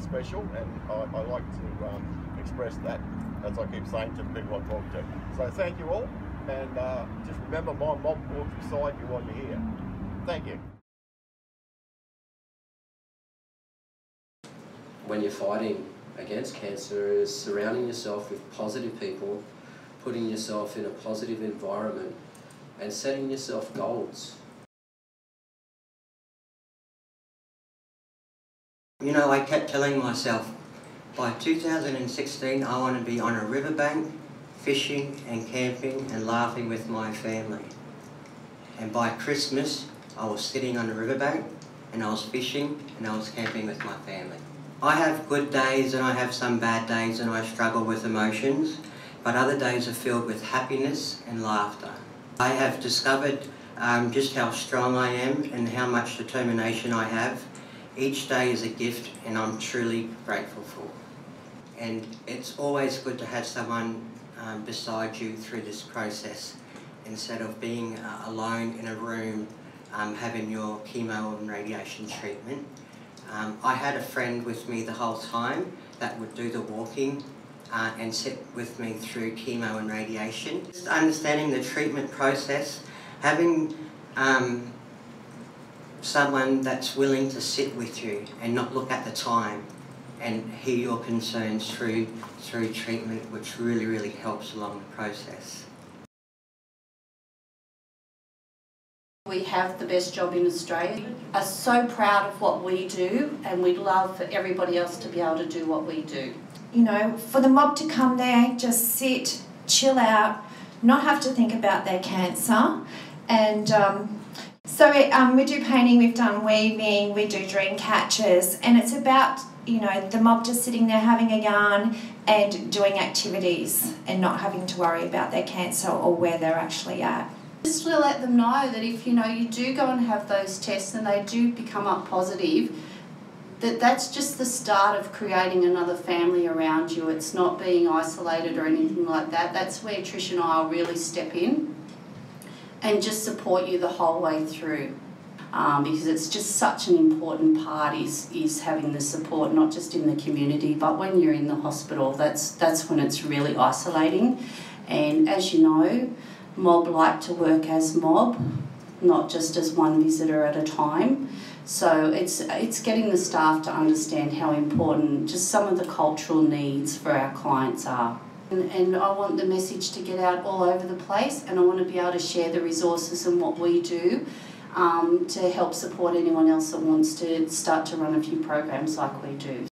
special, and I, I like to um, express that, as I keep saying to the people I talk to. So thank you all, and uh, just remember my mob walks beside you while you're here. Thank you. when you're fighting against cancer is surrounding yourself with positive people, putting yourself in a positive environment, and setting yourself goals. You know, I kept telling myself, by 2016 I want to be on a riverbank, fishing and camping and laughing with my family. And by Christmas, I was sitting on the riverbank and I was fishing and I was camping with my family. I have good days and I have some bad days and I struggle with emotions, but other days are filled with happiness and laughter. I have discovered um, just how strong I am and how much determination I have. Each day is a gift and I'm truly grateful for. And it's always good to have someone um, beside you through this process instead of being uh, alone in a room um, having your chemo and radiation treatment. Um, I had a friend with me the whole time that would do the walking uh, and sit with me through chemo and radiation. Just understanding the treatment process, having um, someone that's willing to sit with you and not look at the time and hear your concerns through, through treatment, which really, really helps along the process. We have the best job in Australia. Are so proud of what we do and we'd love for everybody else to be able to do what we do. You know, for the mob to come there, just sit, chill out, not have to think about their cancer. And um, so it, um, we do painting, we've done weaving, we do dream catches, and it's about, you know, the mob just sitting there having a yarn and doing activities and not having to worry about their cancer or where they're actually at. Just to let them know that if you know you do go and have those tests and they do become up positive, that that's just the start of creating another family around you. It's not being isolated or anything like that. That's where Trish and I really step in and just support you the whole way through. Um, because it's just such an important part is, is having the support not just in the community but when you're in the hospital that's that's when it's really isolating and as you know mob like to work as mob, not just as one visitor at a time. So it's it's getting the staff to understand how important just some of the cultural needs for our clients are. And, and I want the message to get out all over the place and I want to be able to share the resources and what we do um, to help support anyone else that wants to start to run a few programs like we do.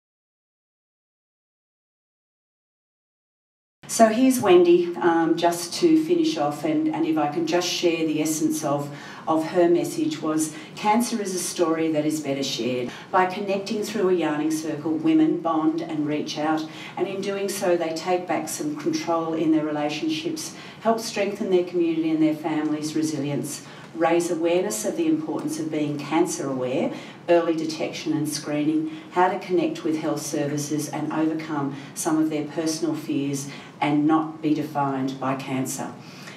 So here's Wendy, um, just to finish off, and, and if I can just share the essence of, of her message was cancer is a story that is better shared. By connecting through a yarning circle, women bond and reach out, and in doing so, they take back some control in their relationships, help strengthen their community and their families' resilience raise awareness of the importance of being cancer aware, early detection and screening, how to connect with health services and overcome some of their personal fears and not be defined by cancer.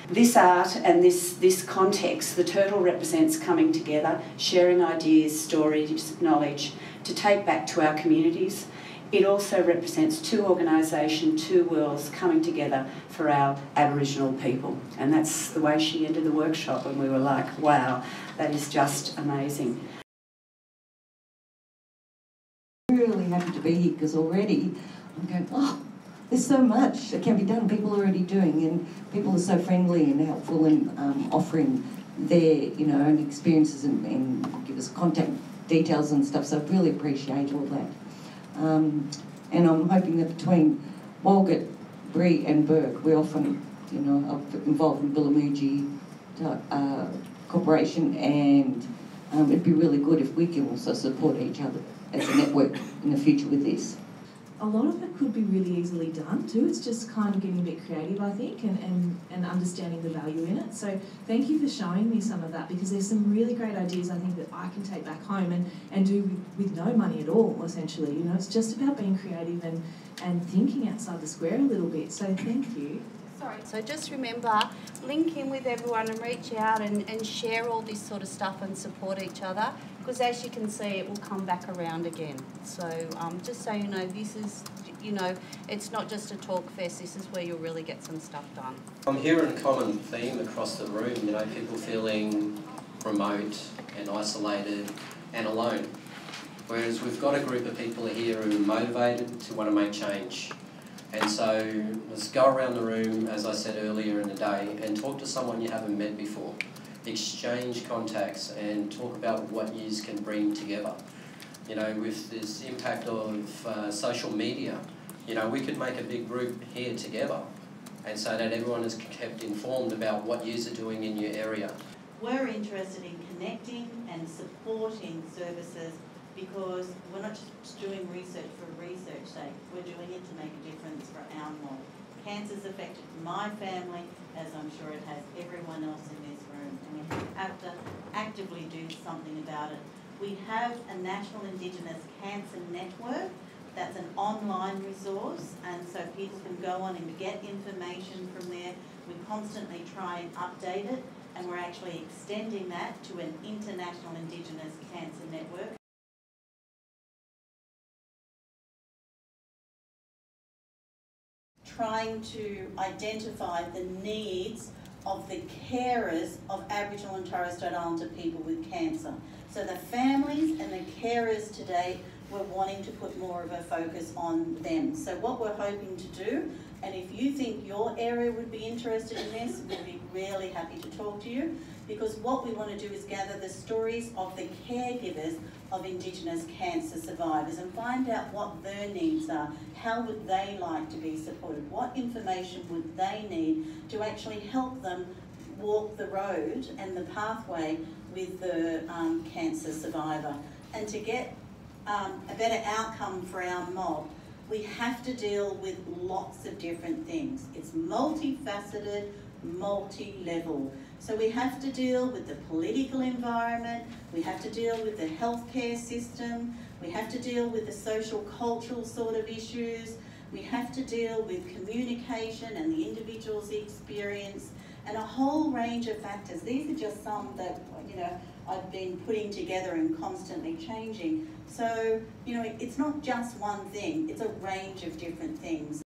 This art and this, this context, the turtle represents coming together, sharing ideas, stories, knowledge to take back to our communities it also represents two organisations, two worlds coming together for our Aboriginal people. And that's the way she ended the workshop, and we were like, wow, that is just amazing. Really happy to be here because already I'm going, oh, there's so much that can be done. People are already doing, and people are so friendly and helpful and um, offering their, you know, own experiences and, and give us contact details and stuff. So I really appreciate all that. Um, and I'm hoping that between Walgett, Bree and Bourke, we often, you know, are involved in Bila Muuji uh, Corporation and um, it'd be really good if we can also support each other as a network in the future with this a lot of it could be really easily done too. It's just kind of getting a bit creative, I think, and, and, and understanding the value in it. So thank you for showing me some of that because there's some really great ideas I think that I can take back home and, and do with, with no money at all, essentially. You know, it's just about being creative and, and thinking outside the square a little bit. So thank you. Sorry. So just remember, link in with everyone and reach out and, and share all this sort of stuff and support each other. Because as you can see, it will come back around again. So um, just so you know, this is, you know, it's not just a talk fest, this is where you'll really get some stuff done. I'm hearing a common theme across the room, you know, people feeling remote and isolated and alone. Whereas we've got a group of people here who are motivated to want to make change. And so let's go around the room, as I said earlier in the day, and talk to someone you haven't met before. Exchange contacts and talk about what you can bring together. You know, with this impact of uh, social media, you know, we could make a big group here together and so that everyone is kept informed about what you are doing in your area. We're interested in connecting and supporting services because we're not just doing research for research sake, we're doing it to make a difference for our mob. Cancer's affected my family, as I'm sure it has everyone else in this room, and we have to actively do something about it. We have a National Indigenous Cancer Network that's an online resource, and so people can go on and get information from there. We constantly try and update it, and we're actually extending that to an international Indigenous cancer network. Trying to identify the needs of the carers of Aboriginal and Torres Strait Islander people with cancer. So the families and the carers today we're wanting to put more of a focus on them. So what we're hoping to do, and if you think your area would be interested in this, we'll be really happy to talk to you because what we want to do is gather the stories of the caregivers of Indigenous cancer survivors and find out what their needs are. How would they like to be supported? What information would they need to actually help them walk the road and the pathway with the um, cancer survivor? And to get um, a better outcome for our mob, we have to deal with lots of different things. It's multifaceted, multi-level. So we have to deal with the political environment, we have to deal with the healthcare system, we have to deal with the social cultural sort of issues, we have to deal with communication and the individual's experience and a whole range of factors. These are just some that, you know, I've been putting together and constantly changing. So, you know, it's not just one thing, it's a range of different things.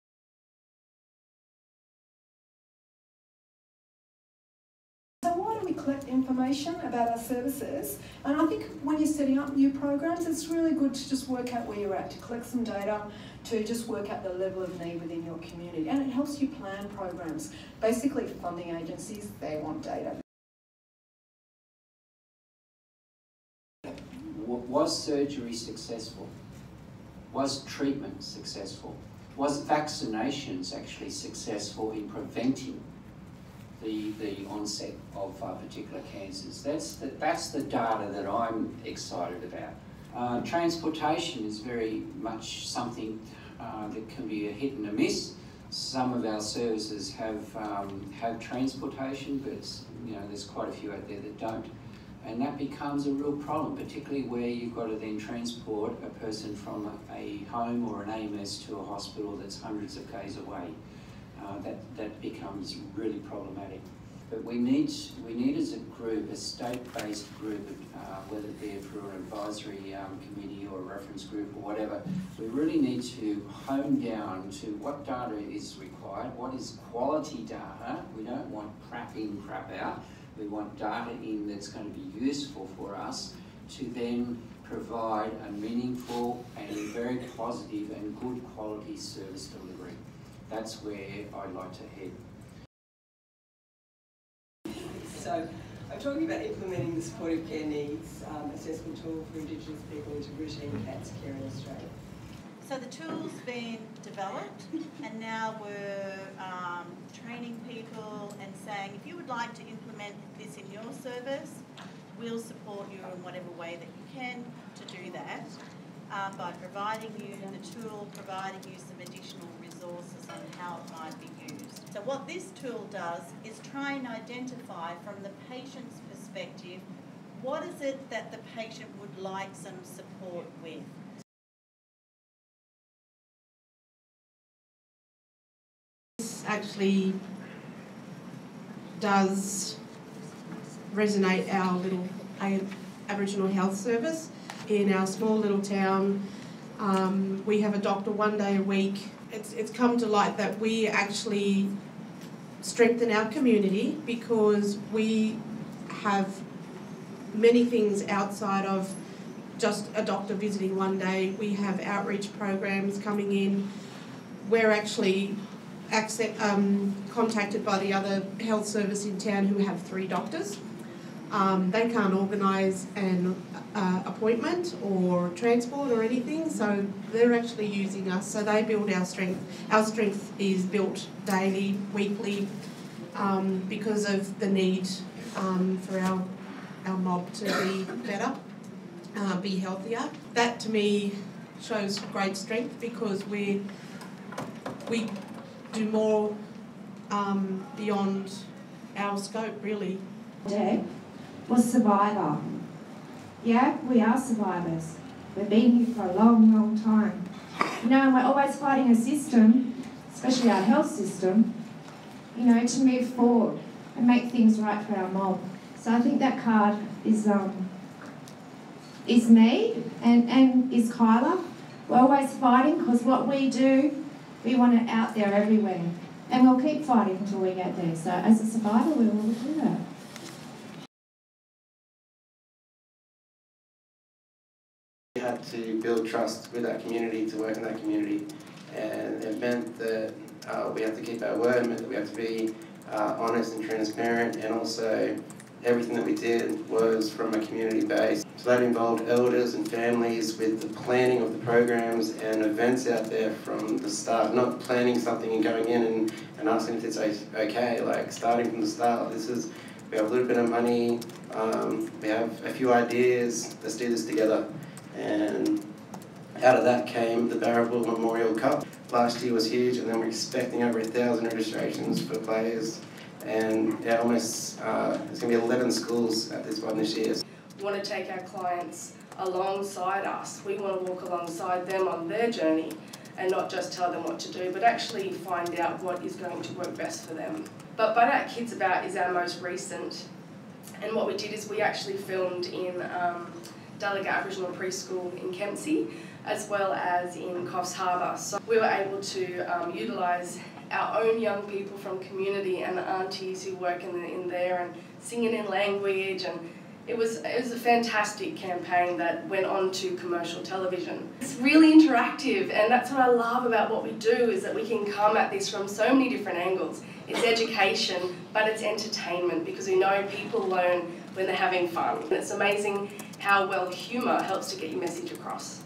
Collect information about our services? And I think when you're setting up new programs, it's really good to just work out where you're at, to collect some data, to just work out the level of need within your community. And it helps you plan programs. Basically, funding agencies, they want data. Was surgery successful? Was treatment successful? Was vaccinations actually successful in preventing the, the onset of uh, particular cancers? That's the, that's the data that I'm excited about. Uh, transportation is very much something uh, that can be a hit and a miss. Some of our services have um, have transportation, but you know there's quite a few out there that don't. And that becomes a real problem, particularly where you've got to then transport a person from a home or an AMS to a hospital that's hundreds of k's away. Uh, that, that becomes really problematic. But we need, we need as a group, a state-based group, uh, whether it be through an advisory um, committee or a reference group or whatever, we really need to hone down to what data is required, what is quality data. We don't want crap in, crap out. We want data in that's going to be useful for us to then provide a meaningful and very positive and good quality service delivery. That's where I'd like to head. So I'm talking about implementing the supportive care needs um, assessment tool for Indigenous people into routine cancer care in Australia. So the tool's been developed and now we're um, training people and saying if you would like to implement this in your service, we'll support you in whatever way that you can to do that uh, by providing you the tool, providing you some additional resources how it might be used. So what this tool does is try and identify from the patient's perspective what is it that the patient would like some support with. This actually does resonate our little Aboriginal Health Service in our small little town. Um, we have a doctor one day a week. It's, it's come to light that we actually strengthen our community because we have many things outside of just a doctor visiting one day. We have outreach programs coming in. We're actually accept, um, contacted by the other health service in town who have three doctors. Um, they can't organise an uh, appointment or transport or anything, so they're actually using us. So they build our strength. Our strength is built daily, weekly, um, because of the need um, for our our mob to be better, uh, be healthier. That to me shows great strength because we we do more um, beyond our scope, really. Day was survivor. Yeah, we are survivors. We've been here for a long, long time. You know, and we're always fighting a system, especially our health system, you know, to move forward and make things right for our mob. So I think that card is um, is me and, and is Kyla. We're always fighting because what we do, we want it out there everywhere. And we'll keep fighting until we get there. So as a survivor, we will do that. To build trust with that community to work in that community, and it meant that uh, we have to keep our word, meant that we have to be uh, honest and transparent, and also everything that we did was from a community base. So that involved elders and families with the planning of the programs and events out there from the start, not planning something and going in and, and asking if it's okay, like starting from the start. This is, we have a little bit of money, um, we have a few ideas, let's do this together. And out of that came the Barrabool Memorial Cup. Last year was huge and then we're expecting over a thousand registrations for players and yeah, almost uh, it's going to be 11 schools at this one this year. We want to take our clients alongside us. We want to walk alongside them on their journey and not just tell them what to do, but actually find out what is going to work best for them. But Butt At Kids About is our most recent, and what we did is we actually filmed in um, Delegate Aboriginal Preschool in Kempsey, as well as in Coffs Harbour. So we were able to um, utilise our own young people from community and the aunties who work in, the, in there and singing in language and it was, it was a fantastic campaign that went on to commercial television. It's really interactive and that's what I love about what we do is that we can come at this from so many different angles. It's education but it's entertainment because we know people learn when they're having fun. And it's amazing how well humour helps to get your message across.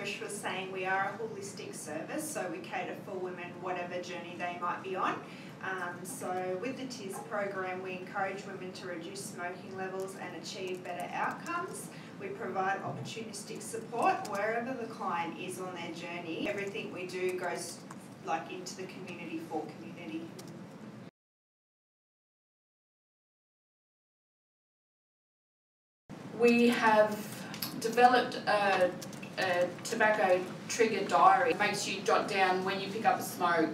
Trish was saying we are a holistic service, so we cater for women whatever journey they might be on. Um, so with the TIS program, we encourage women to reduce smoking levels and achieve better outcomes. We provide opportunistic support wherever the client is on their journey. Everything we do goes like into the community for community. We have developed a a tobacco trigger diary. It makes you jot down when you pick up a smoke,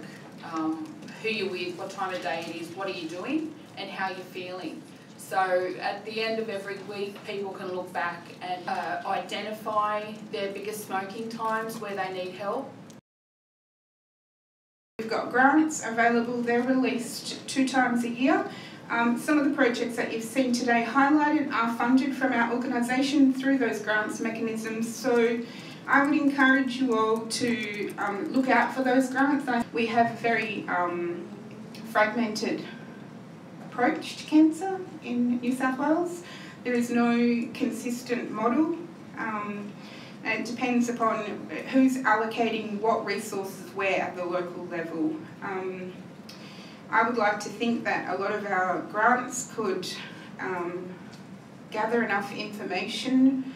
um, who you're with, what time of day it is, what are you doing, and how you're feeling. So at the end of every week, people can look back and uh, identify their biggest smoking times where they need help. We've got grants available, they're released two times a year. Um, some of the projects that you've seen today highlighted are funded from our organisation through those grants mechanisms. So I would encourage you all to um, look out for those grants. We have a very um, fragmented approach to cancer in New South Wales. There is no consistent model. Um, it depends upon who's allocating what resources where at the local level. I would like to think that a lot of our grants could um, gather enough information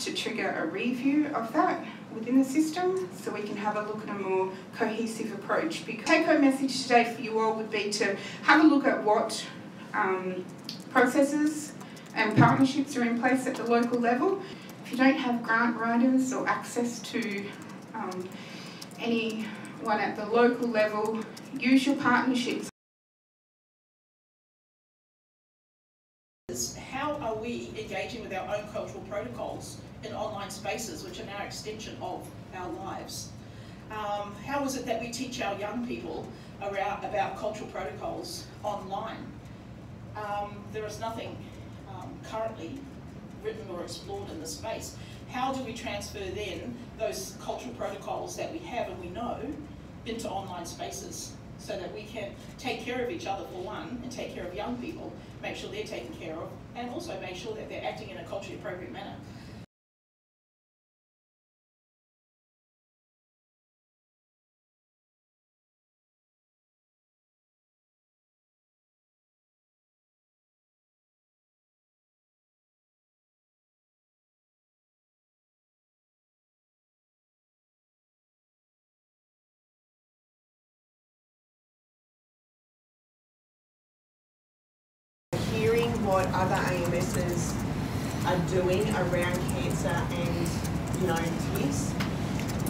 to trigger a review of that within the system so we can have a look at a more cohesive approach. The take-home message today for you all would be to have a look at what um, processes and partnerships are in place at the local level. If you don't have grant writers or access to um, anyone at the local level, use your partnerships. How are we engaging with our own cultural protocols in online spaces, which are now extension of our lives? Um, how is it that we teach our young people around, about cultural protocols online? Um, there is nothing um, currently written or explored in this space. How do we transfer then those cultural protocols that we have and we know into online spaces so that we can take care of each other for one and take care of young people, make sure they're taken care of, and also make sure that they're acting in a culturally appropriate manner. Doing around cancer and, you know, TIS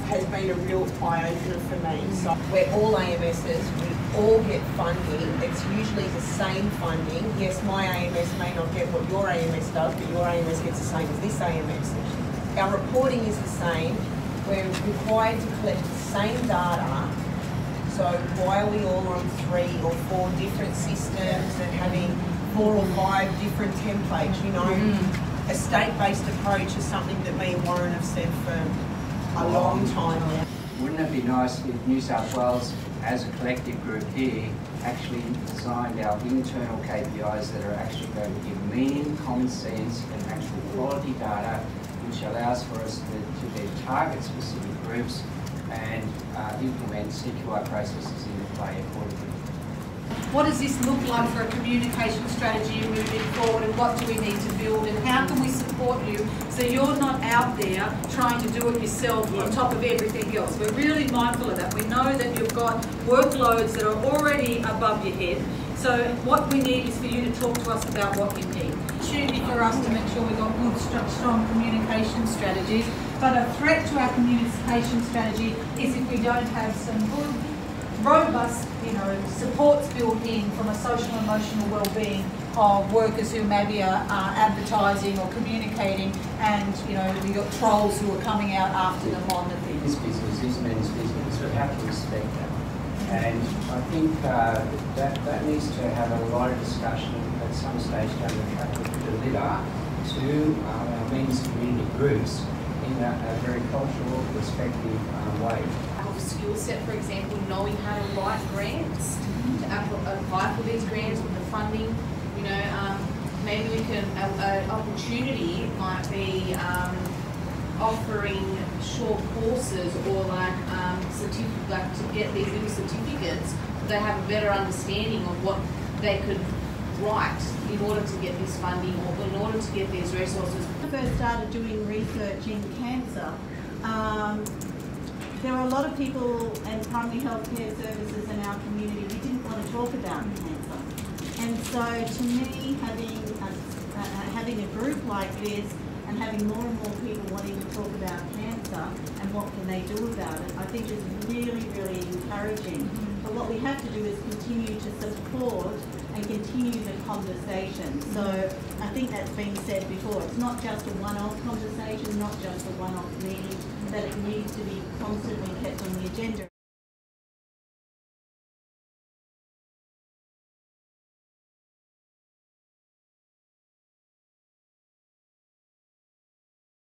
has been a real eye-opener for me. So we're all AMSs, we all get funding, it's usually the same funding. Yes, my AMS may not get what your AMS does, but your AMS gets the same as this AMS. Our reporting is the same, we're required to collect the same data so why are we all on three or four different systems and having four or five different templates, you know? Mm. A state-based approach is something that me and Warren have said for a long time now. Wouldn't it be nice if New South Wales, as a collective group here, actually designed our internal KPIs that are actually going to give meaning, common sense, and actual quality data, which allows for us to, to then target specific groups and uh, implement CQI processes in into play accordingly. What does this look like for a communication strategy moving forward and what do we need to build and how can we support you so you're not out there trying to do it yourself on top of everything else. We're really mindful of that. We know that you've got workloads that are already above your head. So what we need is for you to talk to us about what you need. Opportunity for us to make sure we've got good, strong communication strategies. But a threat to our communication strategy is if we don't have some good robust, you know, supports built in from a social and emotional well-being of workers who maybe are, are advertising or communicating and, you know, we've got trolls who are coming out after them on the thing. This business is men's business. We have to respect that. And I think uh, that, that needs to have a lot of discussion at some stage down the track to deliver to uh, our men's community groups in a, a very cultural, respective um, way skill set, for example, knowing how to write grants, to apply for these grants with the funding. You know, um, maybe we can, an opportunity might be um, offering short courses or like, um, certificate, like to get these little certificates so they have a better understanding of what they could write in order to get this funding or in order to get these resources. When I first started doing research in cancer, um, there are a lot of people and primary health care services in our community who didn't want to talk about cancer. And so to me, having a, uh, having a group like this and having more and more people wanting to talk about cancer and what can they do about it, I think is really, really encouraging. But what we have to do is continue to support and continue the conversation. So I think that's been said before. It's not just a one-off conversation, not just a one-off meeting, that it needs to be constantly kept on the agenda.